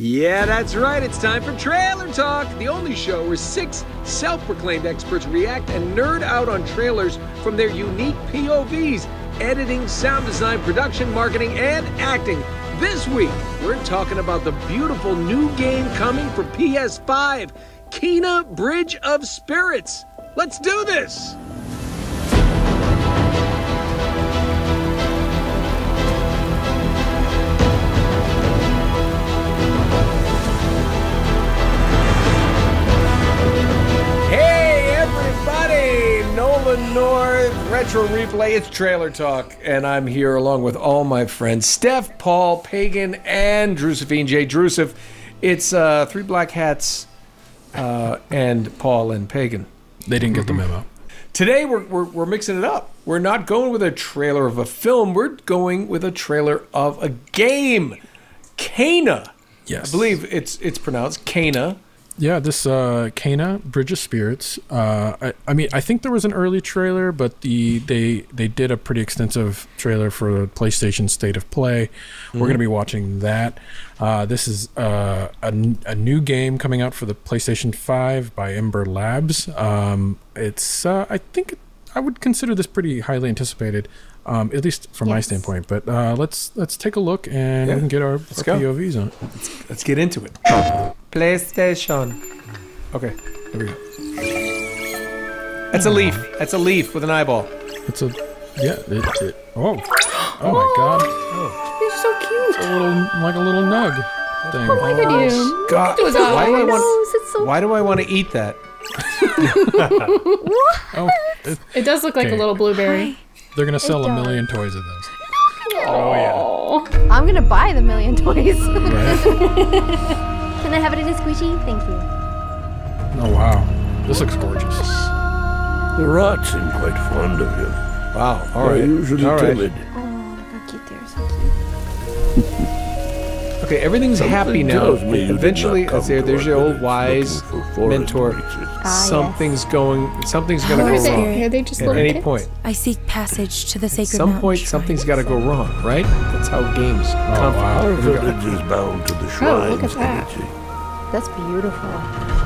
Yeah, that's right. It's time for Trailer Talk, the only show where six self proclaimed experts react and nerd out on trailers from their unique POVs editing, sound design, production, marketing, and acting. This week, we're talking about the beautiful new game coming for PS5 Kena Bridge of Spirits. Let's do this! Retro Replay, it's Trailer Talk, and I'm here along with all my friends Steph, Paul, Pagan, and Drusephine J. Drusef. It's uh, three black hats uh, and Paul and Pagan. They didn't get the memo. Today we're, we're, we're mixing it up. We're not going with a trailer of a film, we're going with a trailer of a game. Kana. Yes. I believe it's it's pronounced Kana. Yeah, this uh, Kana Bridge of Spirits. Uh, I, I mean, I think there was an early trailer, but the they they did a pretty extensive trailer for the PlayStation State of Play. We're going to be watching that. Uh, this is uh, a new game coming out for the PlayStation Five by Ember Labs. Um, it's uh, I think I would consider this pretty highly anticipated, um, at least from my standpoint. But uh, let's let's take a look and Yeah, we can get our, our go. POVs on it. Let's get into it. PlayStation. Okay, here we go. That's a leaf. That's a leaf with an eyeball. It's a yeah. It, it, oh, oh my god! Oh. You're so cute. A little like a little nug thing. Look at you. God, Look at those why do I want? It's so Why do I want to eat that? Oh, it, It does look like Okay. a little blueberry. they're gonna sell a million toys of those. Oh, yeah. I'm gonna buy the million toys. Right? Can I have it in a squishy? Thank you. oh wow, this looks gorgeous. The rats seem quite fond of him. Wow. All They're right. usually All right. timid. Oh, look how cute they are. So cute. Okay, everything's happy now. tells me you did Eventually, not let's come there's your old wise looking for forest mentor. Ah, Something's going. Something's gonna go are they? wrong Are they just at any kids? point. I seek passage to the At sacred some point, shrine. something's got to go wrong, right? That's how games come wow. Our from. Here village is bound to the shrine. Oh, look at that. energy, That's beautiful.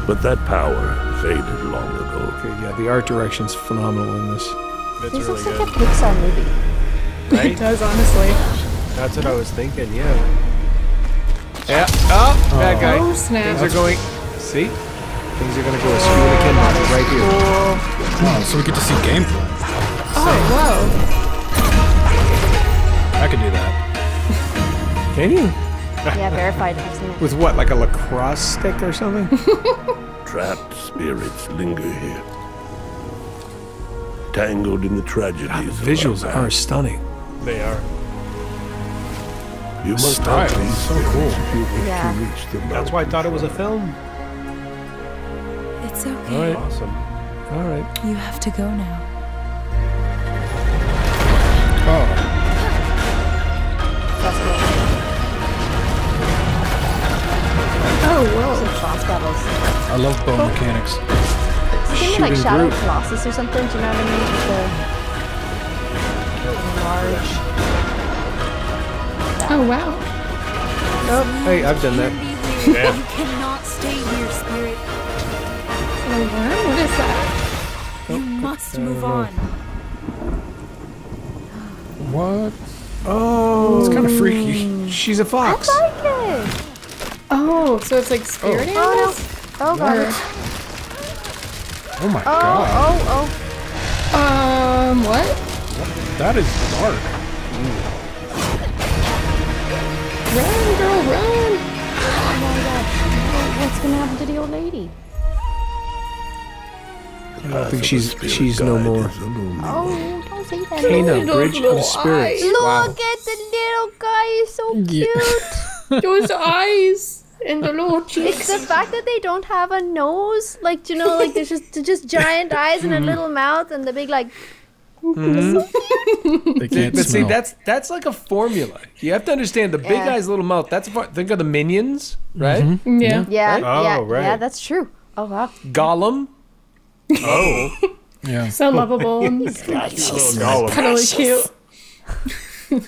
but that power faded long ago. Okay, yeah, the art direction's phenomenal in this. It's This really looks good. like a Pixar movie. Right? It does honestly. That's what I was thinking, yeah. Yeah. Oh, bad guy. Oh Things are going. See, things are gonna go as smooth as can right here. Oh, so we get to see gameplay. Oh whoa! I could do that. Can you? Yeah, verified. I've seen it. With what, like a lacrosse stick or something? Trapped spirits linger here, tangled in the tragedies. God, the of visuals are stunning. They are. You must Style help is these so cool. if you wish Yeah. reach the That's why I thought it was a film. It's okay. right, Awesome. all right. You have to go now. Oh, That's cool. Oh whoa! Some boss battles. I love bow mechanics. You think of like Shadow Groot. Colossus or something? Do you know what I mean? The large. Oh wow! Oh, hey, I've done that. Yeah. You cannot stay here, spirit. Oh wow! What is that? You must move on. What? Oh, It's kind of freaky. she's a fox. I like it. Oh, so it's like spirit Oh no. animals? Oh god. Oh my Oh, god. oh, oh. Um, what? That is dark. Run, girl, run! Oh my god. What's gonna happen to the old lady? I don't think she's she's no more. Oh, don't say that. Kana, Bridge of Spirits. eyes. Wow. Look at the little guy. He's so cute. Those eyes and the little It's cheeks. the fact that they don't have a nose, like you know, like there's just they're just giant eyes and a mm-hmm. little mouth and the big like. They can't But see, that's that's like a formula. You have to understand the big Yeah. guy's little mouth. That's a, for- think of the minions, right? Yeah. Yeah, Right? Oh, yeah, right. yeah. That's true. Oh wow. Gollum. Oh, yeah. So lovable and little golem. cuddly cute.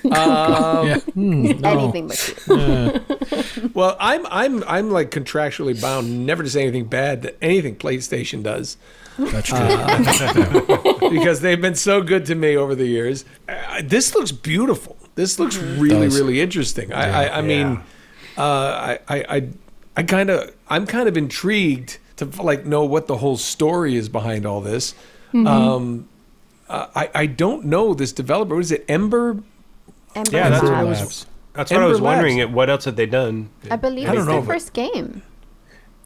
Um, yeah. Hmm, no. Anything but cute. Well, I'm I'm I'm like contractually bound never to say anything bad that anything PlayStation does That's true. because they've been so good to me over the years. Uh, this looks beautiful. This looks really Does. really interesting. I I, I mean, uh, I I I, I kind of I'm kind of intrigued to like know what the whole story is behind all this. Um, uh, I I don't know this developer. What is it? Ember. Ember Yeah, that's what I Labs. was. That's what I Ember was wondering. Labs. What else had they done? I believe I it's don't their first game.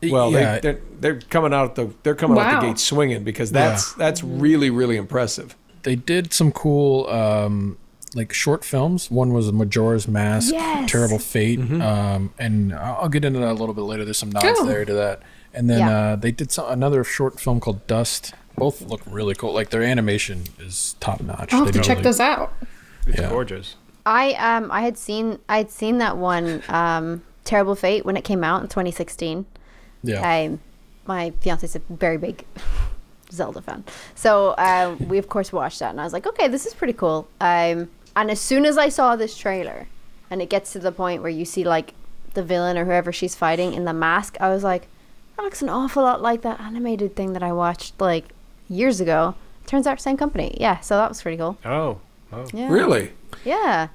Well, yeah. they, they're they're coming out the they're coming out the gate swinging because that's that's really really impressive. they did some cool um like short films one was majora's mask Yes. terrible fate um and i'll I'll get into that a little bit later there's some nods Cool. there to that and then Yeah. uh they did some, another short film called dust both look really cool like their animation is top notch I'll have They to check really- those out. It's Yeah. gorgeous. I um I had seen I had seen that one um Terrible Fate when it came out in 2016. Yeah I my fiance's a very big Zelda fan, so uh, we of course watched that, and I was like, okay, this is pretty cool. Um, and as soon as I saw this trailer, and it gets to the point where you see like the villain or whoever she's fighting in the mask, I was like, that looks an awful lot like that animated thing that I watched like years ago. Turns out same company, yeah. So that was pretty cool. Oh. Oh. Yeah, Really, yeah.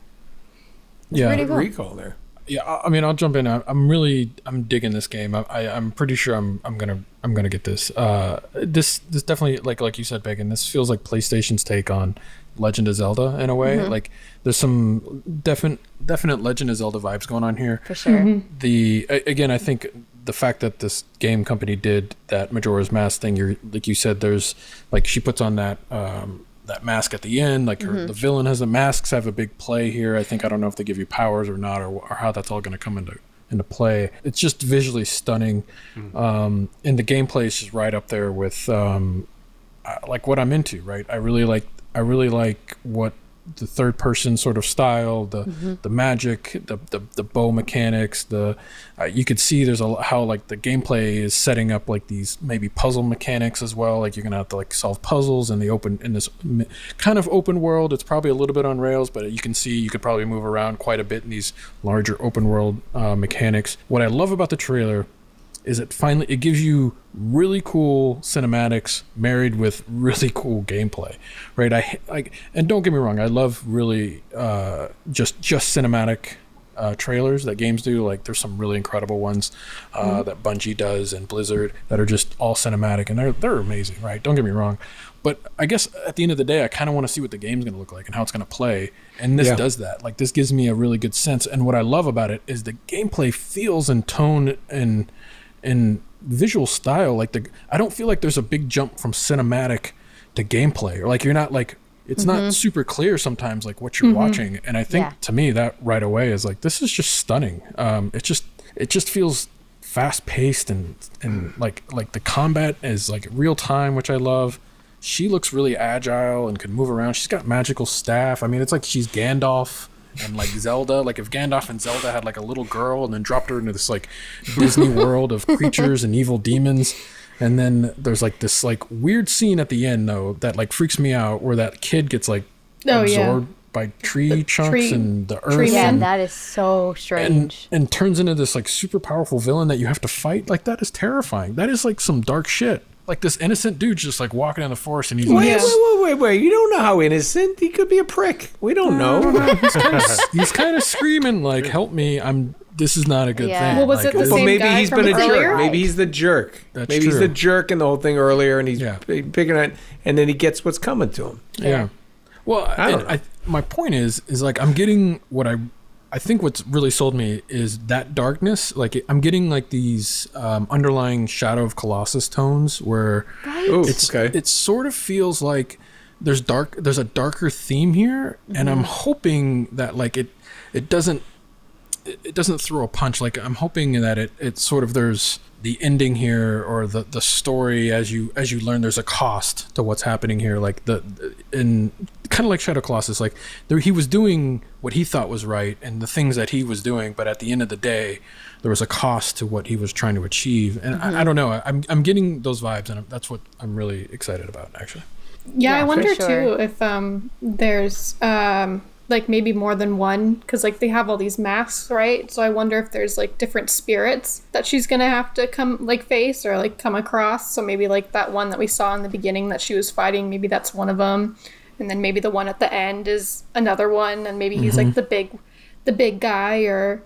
yeah pretty cool. recall there. Yeah I- i mean i'll jump in. I- i'm really i'm digging this game. I, I i'm pretty sure i'm i'm gonna i'm gonna get this. Uh this this definitely like like you said Pagan, this feels like playstation's take on legend of zelda in a way. Like there's some definite definite legend of zelda vibes going on here. For sure. the again i think the fact that this game company did that majora's mask thing you're like you said there's like she puts on that um that mask at the end like her the villain has the masks have a big play here. I think i don't know if they give you powers or not or, or how that's all going to come into into play. It's just visually stunning. Um and the gameplay is just right up there with um uh, like what i'm into right? I really like i really like what the third person sort of style the the magic the, the the bow mechanics the uh, you could see there's a l- how like the gameplay is setting up like these maybe puzzle mechanics as well like you're gonna have to like solve puzzles in the open in this kind of open world. It's probably a little bit on rails but you can see you could probably move around quite a bit in these larger open world uh, mechanics. What i love about the trailer is it finally it gives you really cool cinematics married with really cool gameplay right? I like and don't get me wrong i love really uh just just cinematic uh, trailers that games do. Like there's some really incredible ones uh, that bungie does and blizzard that are just all cinematic and they're they're amazing right? Don't get me wrong. But i guess at the end of the day i kind of want to see what the game's going to look like and how it's going to play. And this Yeah. does that. Like this gives me a really good sense. And what i love about it is the gameplay feels and tone and and visual style like the i don't feel like there's a big jump from cinematic to gameplay. Or like you're not like it's not super clear sometimes like what you're watching. And i think Yeah. to me that right away is like this is just stunning. Um it just it just feels fast paced and and like like the combat is like real time which i love. She looks really agile and can move around. She's got magical staff. I mean it's like she's gandalf and like zelda like if gandalf and zelda had like a little girl and then dropped her into this like disney world of creatures and evil demons and then there's like this like weird scene at the end though that like freaks me out where that kid gets like Oh, yeah. absorbed by tree chunks tree- and the earth tree Yeah, man. and, that is so and strange. and turns into this like super powerful villain that you have to fight like that is terrifying that is like some dark shit like this innocent dude's just like walking in the forest and he's Wait, like Yeah. wait, wait, wait, wait! You don't know how innocent he could be. A prick. We don't know. he's kind of screaming like help me i'm this is not a good Yeah. thing Well, was Like, it the this- Well, same maybe guy he's from been a earlier? jerk. Maybe he's the jerk. That's maybe he's the jerk in the whole thing earlier, and he's Yeah. p- picking it, and then he gets what's coming to him. Yeah. Well, I I, don't I, my point is, is like I'm getting what I, I think what's really sold me is that darkness. Like I'm getting like these um, underlying Shadow of Colossus tones where Ooh, it's okay. it sort of feels like there's dark there's a darker theme here, and I'm hoping that like it it doesn't it it doesn't throw a punch. Like I'm hoping that it it sort of there's the ending here or the the story as you as you learn there's a cost to what's happening here. Like the in kind of like Shadow Colossus, like there, he was doing what he thought was right and the things that he was doing, but at the end of the day, there was a cost to what he was trying to achieve. And I, I don't know. I'm I'm getting those vibes, and that's what I'm really excited about. Actually, Yeah, Yeah, I wonder sure. too if um there's um like maybe more than one because like they have all these masks, right? So I wonder if there's like different spirits that she's gonna have to come like face or like come across. So maybe like that one that we saw in the beginning that she was fighting, maybe that's one of them, and then maybe the one at the end is another one, and maybe he's like mm-hmm. the big, the big guy or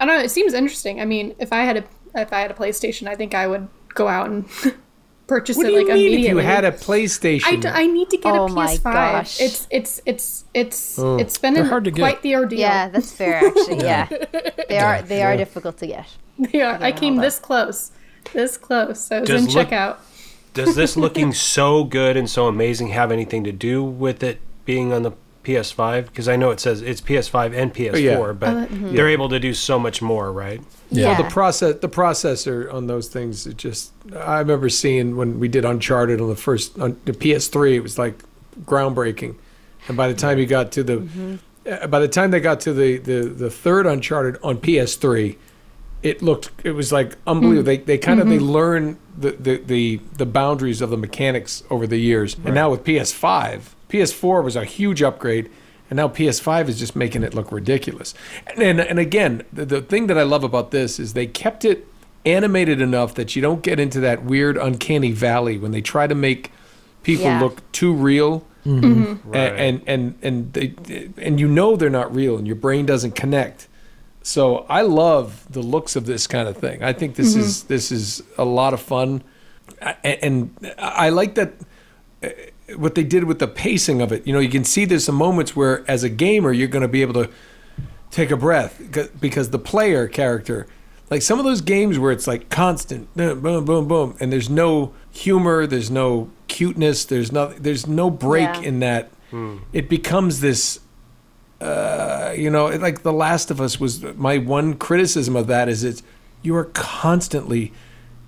I don't know. It seems interesting. I mean, if I had a if I had a PlayStation, I think I would go out and purchase What it do you like mean if immediately. you had a PlayStation? I, d- I need to get Oh a PS5. gosh. It's it's it's it's Oh. it's been an- hard to get. quite the ordeal. Yeah, that's fair actually. yeah. They are they are difficult to get. yeah. I hold came up. this close, this close. So I was Does in look- checkout. Does this looking so good and so amazing have anything to do with it being on the PS5? Because I know it says it's PS5 and PS4, yeah. but oh, mm-hmm. they're able to do so much more, right? Yeah. Well, the process, the processor on those things, it just. I remember seeing when we did Uncharted on the first on the PS3, it was like groundbreaking, and by the time you got to the, mm-hmm. uh, by the time they got to the the the third Uncharted on PS3, it looked it was like unbelievable. Mm. They they kind of they mm-hmm. learn the, the the the boundaries of the mechanics over the years, and now with PS5, PS4 was a huge upgrade. And now PS5 is just making it look ridiculous. And and, and again, the, the thing that I love about this is they kept it animated enough that you don't get into that weird uncanny valley when they try to make people Yeah. look too real. Mm-hmm. Right. And and and they and you know they're not real, and your brain doesn't connect. So I love the looks of this kind of thing. I think this Mm-hmm. is this is a lot of fun, A- and I like that uh, what they did with the pacing of it. You know, you can see there's some moments where, as a gamer, you're going to be able to take a breath 'cause- because the player character, like some of those games where it's like constant boom, boom, boom, boom, and there's no humor, there's no cuteness, there's no there's no break Yeah. in that. It becomes this uh, you know, like The Last of Us was my one criticism of that is it's you are constantly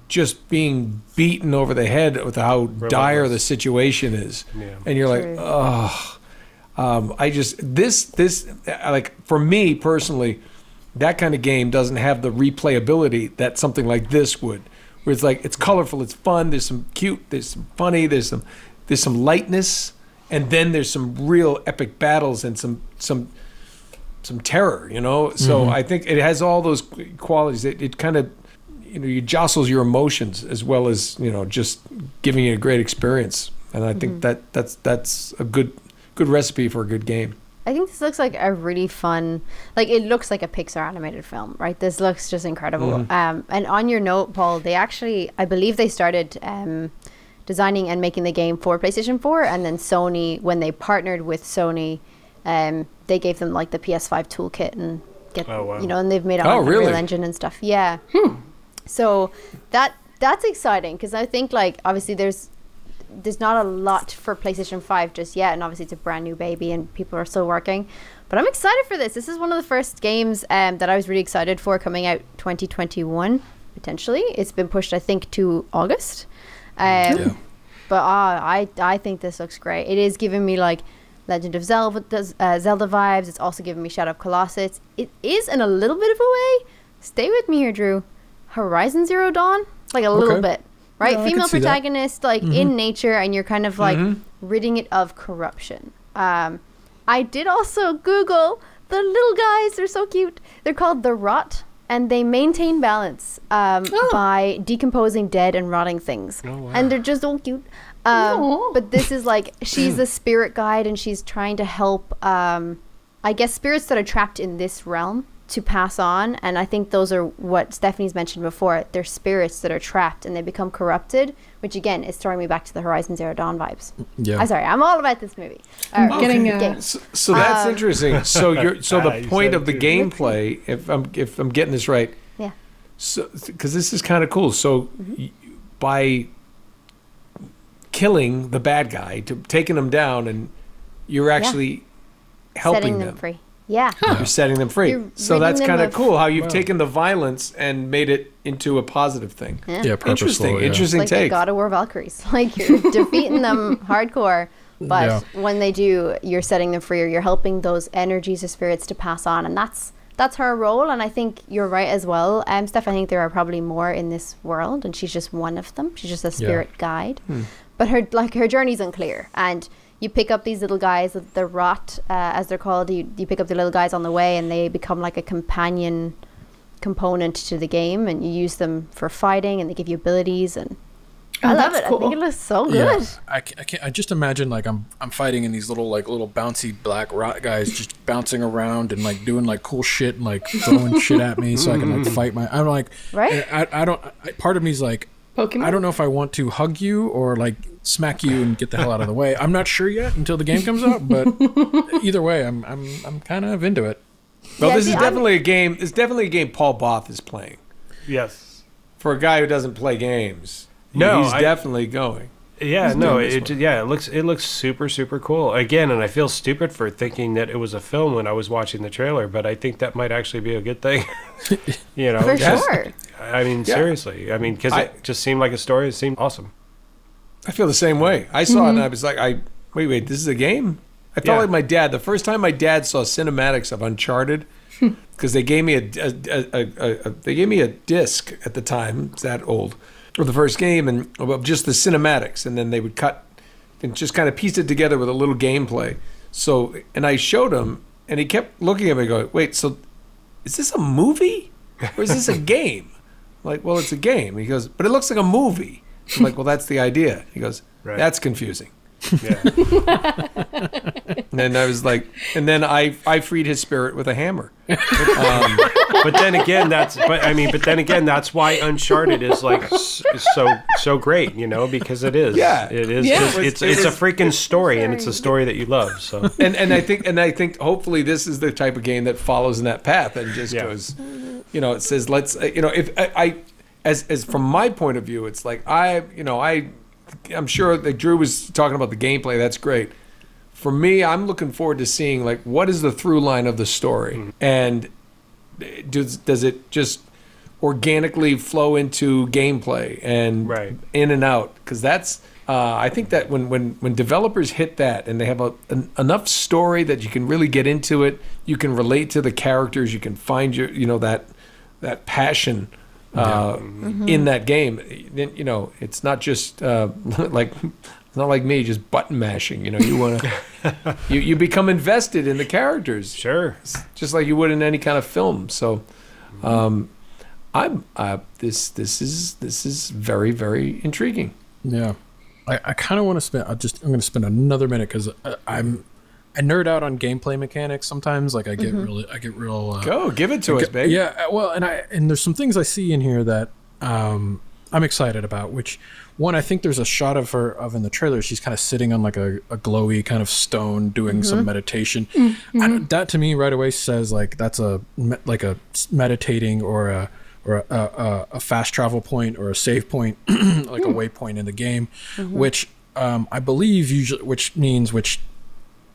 just being beaten over the head with how dire the situation is, Yeah. and you're like, oh, um, I just this this uh, like for me personally, that kind of game doesn't have the replayability that something like this would, where it's like it's colorful, it's fun, there's some cute, there's some funny, there's some there's some lightness, and then there's some real epic battles and some some some terror, you know. So I think it has all those qualities. It, it kind of you know you jostles your emotions as well as you know just giving you a great experience. And I think that that's that's a good good recipe for a good game. I think this looks like a really fun, like it looks like a Pixar animated film, right? This looks just incredible. Um, and on your note, Paul, they actually, I believe they started um, designing and making the game for PlayStation 4, and then Sony, when they partnered with Sony, um, they gave them like the PS5 toolkit and get, Oh, wow. you know, and they've made it Oh, on Unreal? Engine and stuff. Yeah. So that that's exciting because I think like obviously there's there's not a lot for PlayStation 5 just yet, and obviously it's a brand new baby and people are still working. But I'm excited for this. This is one of the first games um, that I was really excited for coming out 2021 potentially. It's been pushed, I think, to August. Um, Yeah. But uh, I I think this looks great. It is giving me like Legend of Zelda uh, Zelda vibes. It's also giving me Shadow of Colossus. It is in a little bit of a way. Stay with me here, Drew. Horizon Zero Dawn, like a little bit, right? Yeah, Female see that. protagonist, like in nature, and you're kind of like ridding it of corruption. Um, I did also Google the little guys. They're so cute. They're called the Rot, and they maintain balance um, by decomposing dead and rotting things. And they're just so cute. Um, but this is like she's a spirit guide, and she's trying to help. Um, I guess spirits that are trapped in this realm to pass on, and I think those are what Stephanie's mentioned before. They're spirits that are trapped and they become corrupted, which again is throwing me back to the Horizon Zero Dawn vibes. Yeah. I'm sorry, I'm all about this movie. All right, Getting okay, a- game. So, so that's Um, interesting. So you're so the you point of the too. gameplay, if I'm if I'm getting this right, Yeah. so because this is kind of cool. So Mm-hmm. by killing the bad guy, to taking him down, and you're actually helping Setting them. them free. Yeah. You're setting them free. You're so that's kind of of- cool how you've taken the violence and made it into a positive thing. Yeah. Yeah, purposeful. Interesting, yeah. interesting like the take. God of War Valkyries. Like you're defeating them hardcore, but Yeah. when they do, you're setting them free or you're helping those energies or spirits to pass on, and that's that's her role. And I think you're right as well, um, Steph. I think there are probably more in this world, and she's just one of them. She's just a spirit guide, but her like her journey's unclear, and you pick up these little guys, the- the rot, uh, as they're called. You, you pick up the little guys on the way, and they become like a companion component to the game, and you use them for fighting, and they give you abilities. And Oh, I love that's it. I cool. think it looks so Yeah, good. I, ca- I can't. I just imagine like I'm I'm fighting in these little like little bouncy black rot guys just bouncing around and like doing like cool shit and like throwing shit at me so I can like fight my. I'm like Right? I, I don't. I, part of me is like Pokemon. I don't know if I want to hug you or like smack you and get the hell out of the way. I'm not sure yet until the game comes out, but either way, I'm I'm I'm kind of into it. Well, Yeah, this see, is I'm- definitely a game. It's definitely a game Paul Both is playing. Yes. For a guy who doesn't play games, No, he's I- definitely going. Yeah, He's no, it one. yeah, it looks it looks super super cool. Again, and I feel stupid for thinking that it was a film when I was watching the trailer, but I think that might actually be a good thing. you know, For just- sure. I mean, Yeah. seriously. I mean, because it just seemed like a story. It seemed awesome. I feel the same way. I saw it and mm-hmm. I was like, I wait, wait, this is a game. I felt Yeah. like my dad. The first time my dad saw cinematics of Uncharted, hmm. because they gave me a, a, a, a, a they gave me a disc at the time. It's that old of the first game and of just the cinematics, and then they would cut and just kind of piece it together with a little gameplay. So, and I showed him, and he kept looking at me, going, "Wait, so is this a movie or is this a game?" I'm like, well, it's a game. He goes, but it looks like a movie. I'm like, well, that's the idea. He goes, Right. that's confusing. Yeah. And then I was like, and then I I freed his spirit with a hammer. but then again, that's but I mean, but then again, that's why Uncharted is like so so great, you know, because it is. Yeah. it is. Yeah. just- It was- it's it it's a was- freaking story, and it's a story that you love. So And and I think and I think hopefully this is the type of game that follows in that path and just Yeah. goes, you know, it says let's uh, you know if I, I as as from my point of view, it's like I you know I I'm sure that Drew was talking about the gameplay. That's great. For me, I'm looking forward to seeing like what is the through line of the story and does does it just organically flow into gameplay and Right. in and out because that's uh, I think that when, when when developers hit that and they have a, an, enough story that you can really get into it, you can relate to the characters, you can find your you know that that passion uh, in that game. You know it's not just uh, like it's not like me just button mashing. You know you want to you you become invested in the characters sure, just like you would in any kind of film. So, um, I'm uh, this this is this is very very intriguing. Yeah, I, I kind of want to spend. I just I'm going to spend another minute because I'm I nerd out on gameplay mechanics sometimes. Like I get really I get real. Uh, Go give it to us, babe. Yeah, uh, well, and I and there's some things I see in here that um, I'm excited about. Which one I think there's a shot of her of in the trailer. She's kind of sitting on like a, a glowy kind of stone doing some meditation. I, that to me right away says like that's a like a meditating or a or a, a, a fast travel point or a save point, like a waypoint in the game, which um, I believe usually, which means which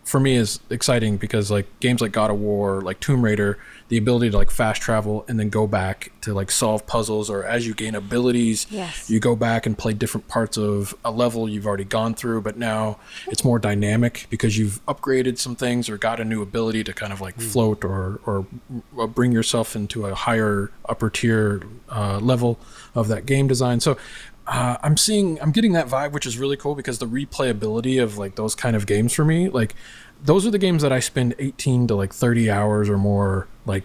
for me is exciting because like games like God of War, like Tomb Raider, the ability to like fast travel and then go back to like solve puzzles or as you gain abilities, Yes. you go back and play different parts of a level you've already gone through, but now it's more dynamic because you've upgraded some things or got a new ability to kind of like float or or bring yourself into a higher upper tier uh, level of that game design. So uh, I'm seeing, I'm getting that vibe, which is really cool because the replayability of like those kind of games for me, like those are the games that I spend 18 to like 30 hours or more like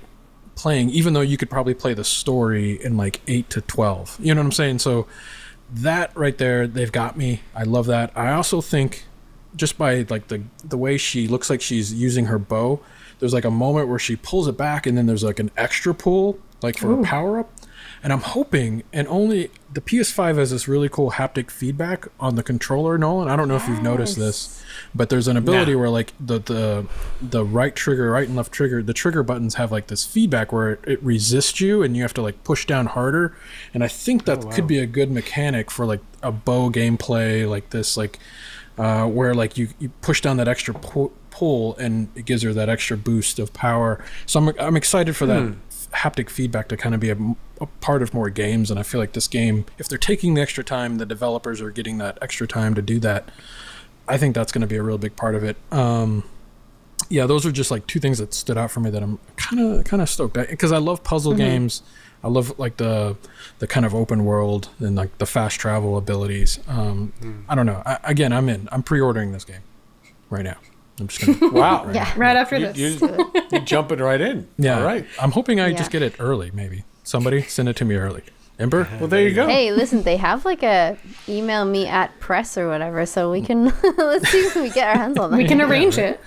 playing, even though you could probably play the story in like 8 to 12. You know what I'm saying? So that right there, they've got me. I love that. I also think just by like the the way she looks like she's using her bow, there's like a moment where she pulls it back and then there's like an extra pull like for a power up. And I'm hoping, and only the PS5 has this really cool haptic feedback on the controller, Nolan. I don't know if you've noticed this, but there's an ability where like the the the right trigger, right and left trigger, the trigger buttons have like this feedback where it, it resists you, and you have to like push down harder. And I think that could be a good mechanic for like a bow gameplay like this, like uh, where like you, you push down that extra pu- pull and it gives her that extra boost of power. So I'm I'm excited for that haptic feedback to kind of be a part of more games. And I feel like this game, if they're taking the extra time, the developers are getting that extra time to do that. I think that's going to be a real big part of it. Um, yeah, those are just like two things that stood out for me that I'm kind of kind of stoked because I love puzzle games. I love like the the kind of open world and like the fast travel abilities. Um, I don't know. I, again, I'm in. I'm pre-ordering this game. right now. I'm just gonna. Wow. Yeah. Right after You, this. you, you're jumping right in. yeah. All right. I'm hoping I Yeah. just get it early. Maybe somebody send it to me early. Ember. Well, there you go. Hey, listen, they have like a email me at press or whatever, so we can let's see if we get our hands on that. we can arrange it.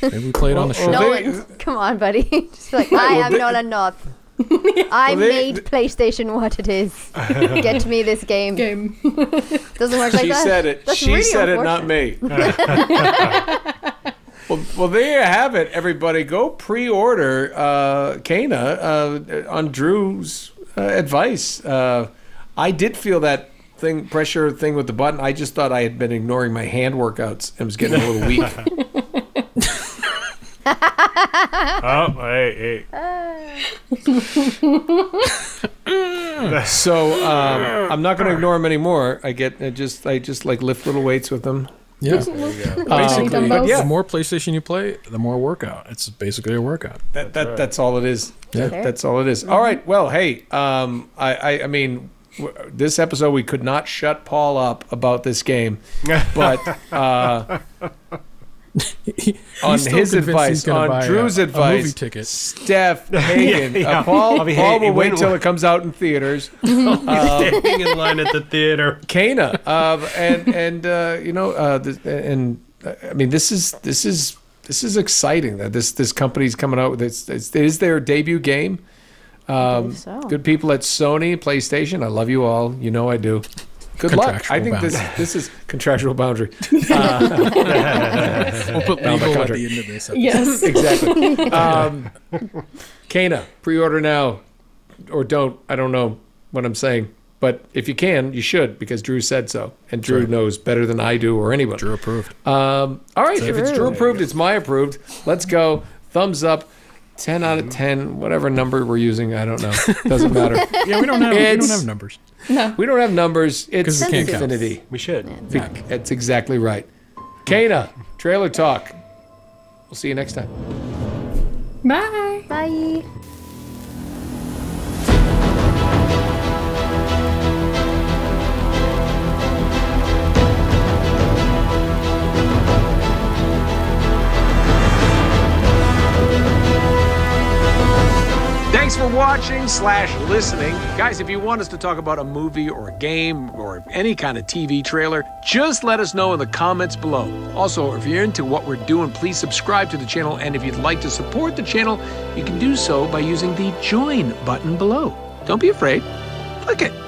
Maybe we play it on the show. well, No they- one, come on, buddy. Just like, I well, am they- not a not. I Well, they- made PlayStation what it is. Get me this game. Game. Doesn't work like She that. She said it. That's she really said it, not me. Well, well, there you have it, everybody. Go pre-order uh, Kana uh, on Drew's uh, advice. Uh, I did feel that thing pressure thing with the button. I just thought I had been ignoring my hand workouts and was getting a little weak. Oh, hey, hey. so um, I'm not going to ignore them anymore. I get I just I just like lift little weights with them. Yeah. Um, Basically, dumbbells. yeah. the more PlayStation you play, the more workout. It's basically a workout. That, that that's all it is. Yeah. That- that's all it is. All right. Well, hey, um, I, I I mean, w- this episode we could not shut Paul up about this game, but uh, He- on he's his advice, gonna on buy a- Drew's a advice, movie ticket. Steph Pagan, yeah. Uh, Paul, I'll be- Paul hey, will wait wait- till it comes out in theaters. Standing in line at the theater. Kana, uh, and and uh, you know, uh, th- and uh, I mean, this is this is this is exciting that this this company's coming out with this. It's, it is their debut game. Um, believe so. Good people at Sony, PlayStation. I love you all. You know I do. Good luck. I think this boundary. this is contractual boundary. We'll put Down the legal at the end of this. Episode. Yes. exactly. Um, Kana, pre-order now, or don't. I don't know what I'm saying, but if you can, you should because Drew said so, and Drew right. knows better than I do or anyone. Drew approved. Um, all right, if it's Drew Drew. approved, it's my approved. Let's go. Thumbs up. 10 out of hmm. 10, whatever number we're using, I don't know. Doesn't matter. Yeah, we don't have we don't have numbers. No. We don't have numbers. It's we can't count. infinity. We should. That's exactly right. Kana, trailer talk. We'll see you next time. Bye. Bye. Thanks for watching slash listening. Guys, if you want us to talk about a movie or a game or any kind of TV trailer, just let us know in the comments below. Also, if you're into what we're doing, please subscribe to the channel. And if you'd like to support the channel, you can do so by using the join button below. Don't be afraid. Click it.